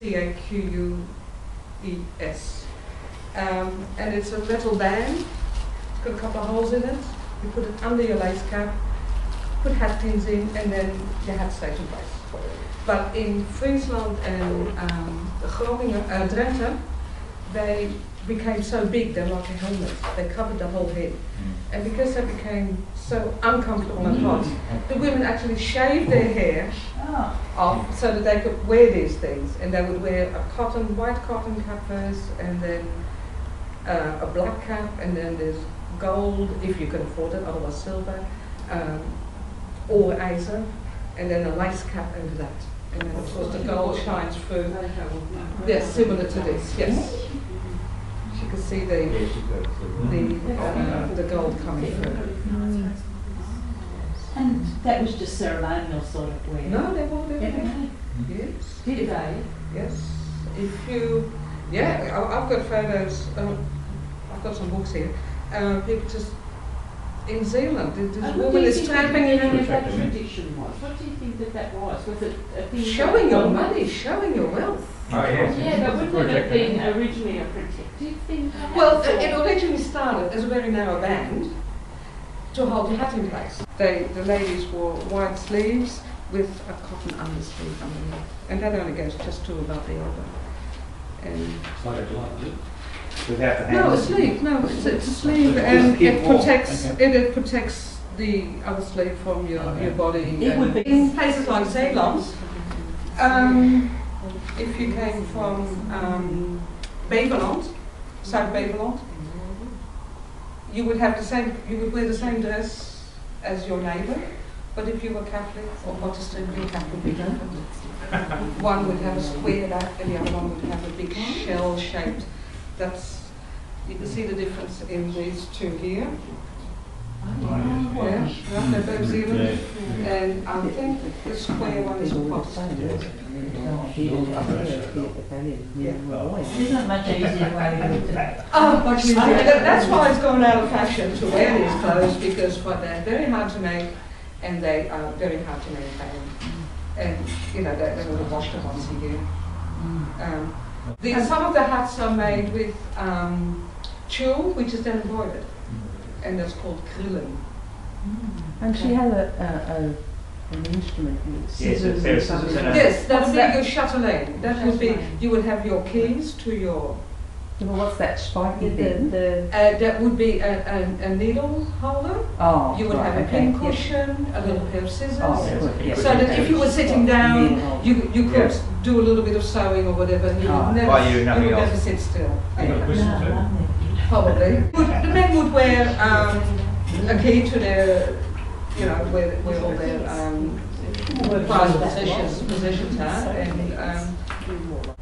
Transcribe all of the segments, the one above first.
C-A-Q-U-E-S. Um, and it's a metal band. It's got a couple of holes in it. You put it under your lace cap, put hat pins in, and then your hat stays in place. But in Friesland and um, Groningen, uh, Drenthe, they became so big they're like a helmet. They covered the whole head. And because they became so uncomfortable and hot, the women actually shaved their hair Oh, off so that they could wear these things. And they would wear a cotton, white cotton cap first, and then uh, a black cap, and then there's gold, if you can afford it, otherwise silver, um, or azer, and then a lace cap over that. And then of course the gold shines through. Yes, similar to this, yes. You can see the, the, uh, the gold coming through. and that was just ceremonial sort of way. No, they wore everything. Everything. Yes. Did they? Yes. If you, yeah, I- I've got photos, um, I've got some books here. Uh, people just, in Zeeland, th- this And what do woman you is think the tramping meaning in of that tradition was? What do you think that that was? Was it a thing? showing your money, showing your wealth. Oh, yes. Yeah, but wouldn't it have been originally a protective thing? Well, or- it originally started as a very narrow band to hold your hat in place. They, the ladies wore wide sleeves with a cotton undersleeve underneath. And that only goes just to about the elbow. And It's like a glove, is it? Without the No, a hands. sleeve. No, it's, it's a sleeve, Just and it warm, protects okay. it, it protects the other sleeve from your, Okay. your body. It would be- in places like Zeeland. Um, if you came from um, Beveland, South Beveland, you would have the same. You would wear the same dress as your neighbour. But if you were Catholic or Protestant, you hat would be different. one would have a square back, and the other one would have a big shell-shaped. That's you can see the difference in these two here. Oh, Yeah, right, they're both Zeeland. And I think the square one is a Protestant. There's not much easier way to do. Oh, but you- that- that's why it's gone out of fashion to wear these clothes because what they're very hard to make and they are very hard to maintain. And, you know, they, they only wash them once a year. Um, the, some of the hats are made with um, tulle, which is then embroidered, and that's called krillen. And she had a, a, a an instrument with scissors a and scissors something. and Yes, that would be your chatelaine. That would be, you would have your keys to your Well, what's that spiky The, thing? the, Uh, that would be a, a, a needle holder. Oh, You would right, have a okay, pin cushion, a little pair of scissors. Oh, Yes. good, yeah. So that if you were sitting down, you, you could Yeah. do a little bit of sewing or whatever, and you Oh. would never, While you you would never sit still. You got no, Probably. Would- The men would wear um, a key to their, you know, where, where all their um, prized possessions, possessions are, and um,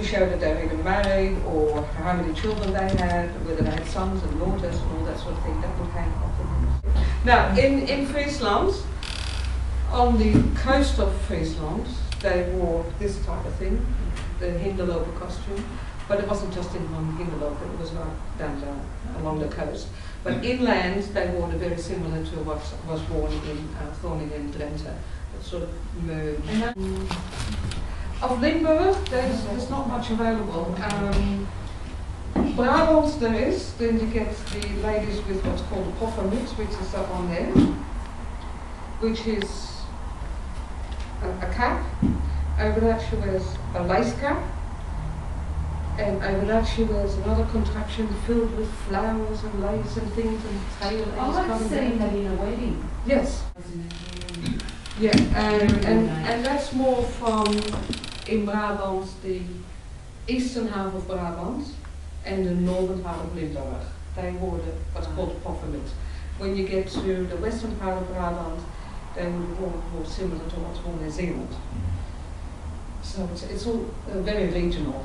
to show that they were either married or how many children they had, whether they had sons and daughters and all that sort of thing. That would hang off them. Now, in, in Friesland, on the coast of Friesland, they wore this type of thing, the Hindelooper costume. But it wasn't just in on Hinderloper, it was right down there along the coast. But inland, they wore it very similar to what was worn in uh, Groningen and Drenthe. That sort of merged. Of Limburg, there's, there's not much available. Um, Brabant there is, then you get the ladies with what's called a poffermuts, which is up on there, which is a, a cap. Over that she wears a lace cap. And over that she wears another contraption filled with flowers and lace and things and tail Oh, I've coming seen that in a wedding. Yes, yeah, and, and, and that's more from in Brabant, the eastern half of Brabant and the northern part of Limburg. They wore the, what's called poffermut. When you get to the western part of Brabant, they would wear more similar to what's worn in Zeeland. So it's, it's all uh, very regional.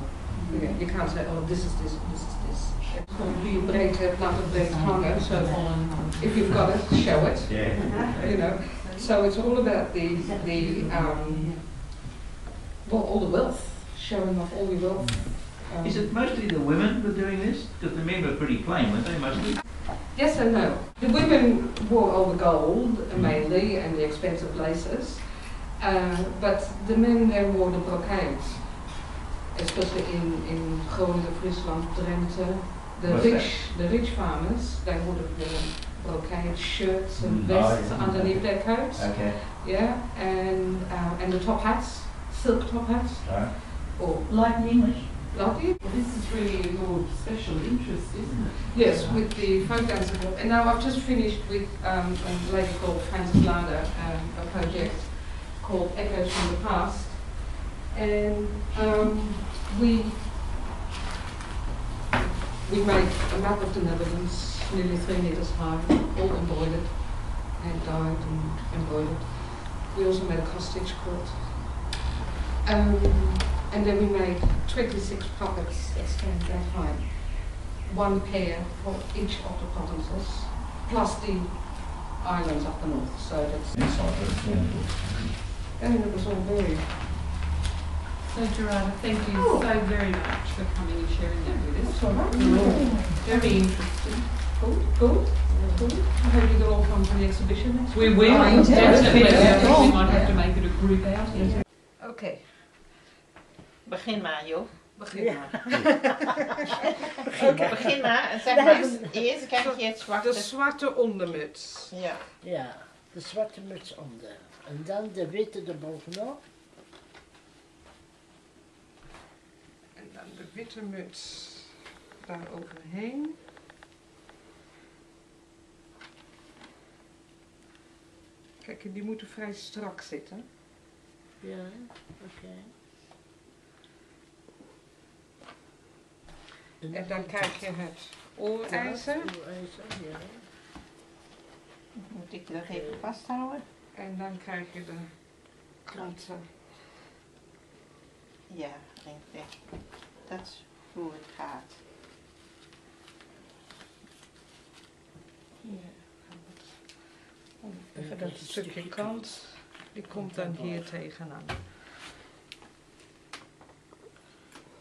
You, you can't say, oh, this is this, this is this. It's called die breedte, laten breed hangen. So if you've got it, show it Yeah. you know. So it's all about the the um, well, all the wealth, showing off all your wealth. Um, Is it mostly the women who are doing this? Because the men were pretty plain, weren't they, mostly? Yes and no. The women wore all the gold mainly and the expensive laces, uh, but the men they wore the brocades. especially in, in Groningen, Friesland, Drenthe. De What's rich, the rich farmers, they would have worn brocade shirts and Mm, vests oh, yeah. underneath their coats. Okay. Yeah, and uh, and the top hats, silk top hats, Right. or Like the English. lovely. Well, this is really your special interest, isn't it? Yes, with the folk dance group. And now I've just finished with um, a lady called Frances Larder, um, a project called Echoes from the Past. And um, we we made a map of the Netherlands, nearly three meters high, all embroidered, and dyed and embroidered. We also made a costage quilt. Um, and then we made 26 puppets that stand that high one pair for each of the provinces, plus the islands up the north. So that's, Inside, that's wonderful. and it was all very, So Gerarda, thank you so very much for coming and sharing that with us. it's all right. Very interesting. Good, good, good. I hope you can all come to the exhibition next We will, Oh, definitely. yeah. I think we might have to make it a group outing. Okay, Begin maar, joh. begin maar. Begin maar en zeg maar eens, eerst krijg je het De zwarte. zwarte ondermuts. Ja. Ja, de zwarte muts onder. En dan de witte erbovenop. En dan de witte muts daar overheen. Kijk, die moeten vrij strak zitten. Ja, oké. En dan krijg je het oorijzer. Ja. Moet ik dat even vasthouden? En dan krijg je de kranten. Ja, denk ik. Dat is hoe het gaat. Even dat stukje kant, die komt dan hier tegenaan.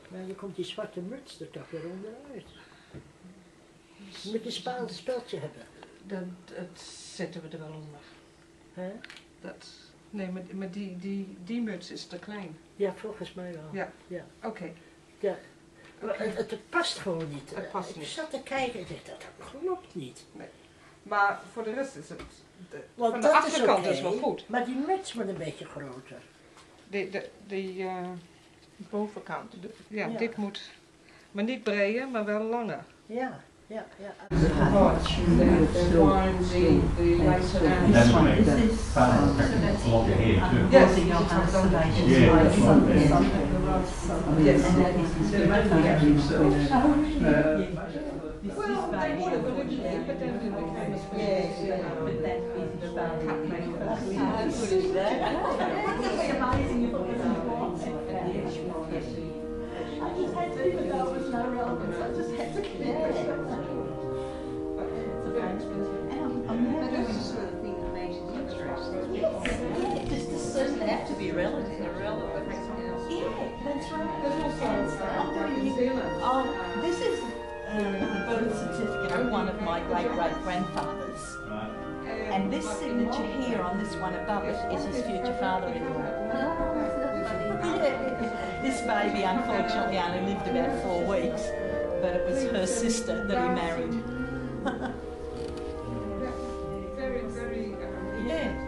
Maar dan komt die zwarte muts er toch weer onderuit. Je moet een spaal speltje hebben. Dat, dat zetten we er wel onder. Hè? Dat, nee, maar, maar die, die, die muts is te klein. Ja, volgens mij wel. Ja. ja. Oké. Ja. Het, het past gewoon niet. Het past ik niet. zat te kijken en dacht, dat klopt niet. Maar voor de rest is het. De, Want van de is achterkant is wel goed. Maar die muts moet een beetje groter. Die, de, die, eh, Bovenkant. de- ja, Ja. dit moet. Maar niet breder, maar wel langer. Ja, ja, ja. The, relative. Irrelevant. Yeah, that's right. There's also stuff down in New Zealand. Oh, this is uh, the birth certificate of one of my great great grandfathers. And this signature here on this one above it is his future father-in-law. Yeah. This baby unfortunately only lived about four weeks, but it was her sister that he married. Very, very, um, Yeah.